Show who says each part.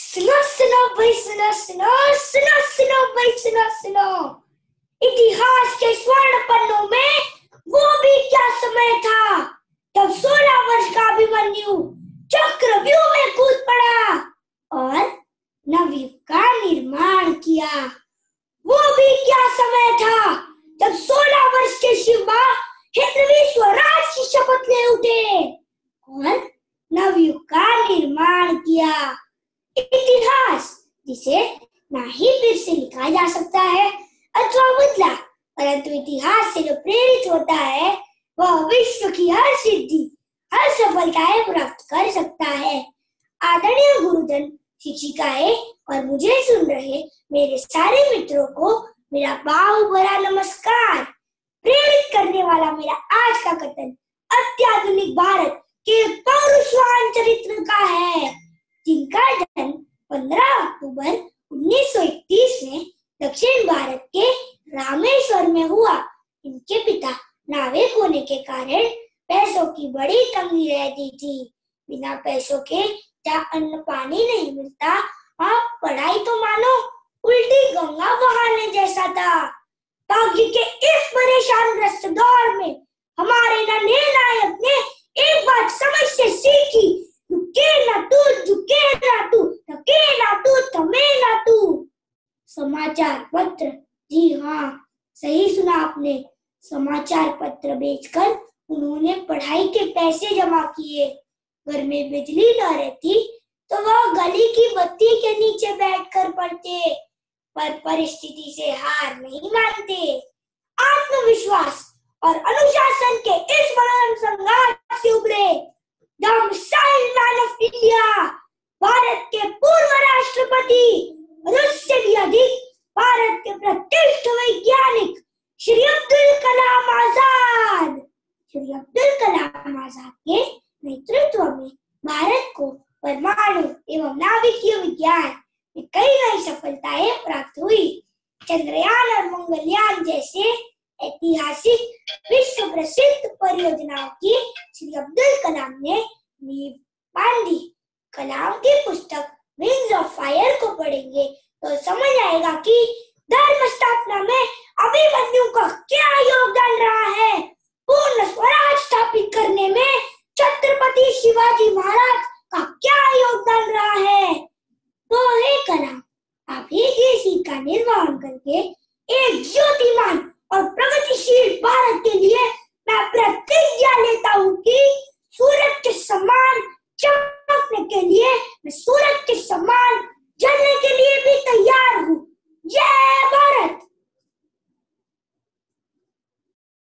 Speaker 1: सुनो सुनो भाई सुनो सुनो सुनो सुनो भाई सुनो सुनो इतिहास के स्वर्ण पन्नों में वो भी क्या समय था? तब सोलह वर्ष का अभिमन्यु चक्रव्यूह में कूद पड़ा और नवयुग का निर्माण किया। वो भी क्या समय था? जब सोलह वर्ष के शिवा हिंदवी स्वराज की शपथ ले उठे और नवयुग का निर्माण किया। इतिहास, जिसे ना ही फिर से लिखा जा सकता है। अथवा बदला, परंतु इतिहास से जो प्रेरित होता है, वह विश्व की हर सिद्धि, हर सफलताएँ प्राप्त कर सकता है। आदरणीय गुरुजन, शिक्षिकाएँ और मुझे सुन रहे मेरे सारे मित्रों को मेरा बाहु भरा नमस्कार। प्रेरित करने वाला मेरा आज का कथन अत्याधुनिक भारत के पौरुषवान चरित्र का है। जिनका जन्म 15 अक्टूबर 1931 में दक्षिण भारत के रामेश्वर में हुआ। इनके पिता नाविक होने के कारण पैसों की बड़ी तंगी रहती थी। बिना पैसों के जहाँ अन्न पानी नहीं मिलता? वहाँ पढ़ाई तो मानो, उल्टी गंगा बहाने जैसा था। भाग्य के इस परेशान दौर में हमारे नायक ने एक बात समझ से सीखी झुके ना तू झुके ना तू थके ना तू थमे ना तू समाचार पत्र। जी हाँ सही सुना आपने। समाचार पत्र बेचकर उन्होंने पढ़ाई के पैसे जमा किए। घर में बिजली न रहती तो वह गली की बत्ती के नीचे बैठकर पढ़ते, पर परिस्थिति से हार नहीं मानते। आत्मविश्वास और अनुशासन के इस महान संघर्ष से उभरे मैन ऑफ़ इंडिया, भारत के पूर्व राष्ट्रपति भी अधिक भारत के प्रतिष्ठित वैज्ञानिक श्री अब्दुल कलाम आज़ाद श्री अब्दुल कलाम आज़ाद के नेतृत्व में भारत को परमाणु एवं नाभिकीय विज्ञान में कई नई सफलताएँ प्राप्त हुई। चंद्रयान और मंगलयान जैसे ऐतिहासिक विश्व प्रसिद्ध परियोजनाओं की श्री अब्दुल कलाम ने नींव बांधी। कलाम की पुस्तक विंग्स ऑफ़ फायर को पढ़ेंगे तो समझ आएगा कि धर्म स्थापना में अभिमन्यु का क्या योगदान रहा है पूर्ण स्वराज स्थापित करने में छत्रपति शिवाजी महाराज का क्या योगदान रहा है? तो हे कला। आप ही देश का निर्माण करके एक ज्योतिमान